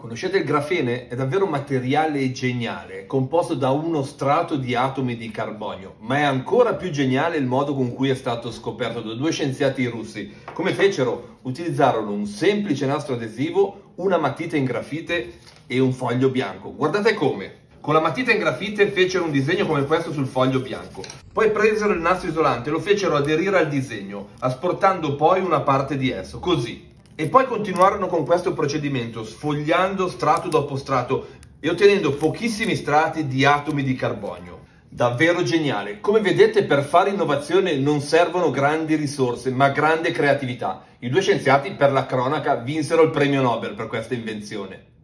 Conoscete il grafene? È davvero un materiale geniale, composto da uno strato di atomi di carbonio, ma è ancora più geniale il modo con cui è stato scoperto da due scienziati russi. Come fecero? Utilizzarono un semplice nastro adesivo, una matita in grafite e un foglio bianco. Guardate come! Con la matita in grafite fecero un disegno come questo sul foglio bianco. Poi presero il nastro isolante e lo fecero aderire al disegno, asportando poi una parte di esso, così. E poi continuarono con questo procedimento, sfogliando strato dopo strato e ottenendo pochissimi strati di atomi di carbonio. Davvero geniale. Come vedete, per fare innovazione non servono grandi risorse, ma grande creatività. I due scienziati, per la cronaca, vinsero il premio Nobel per questa invenzione.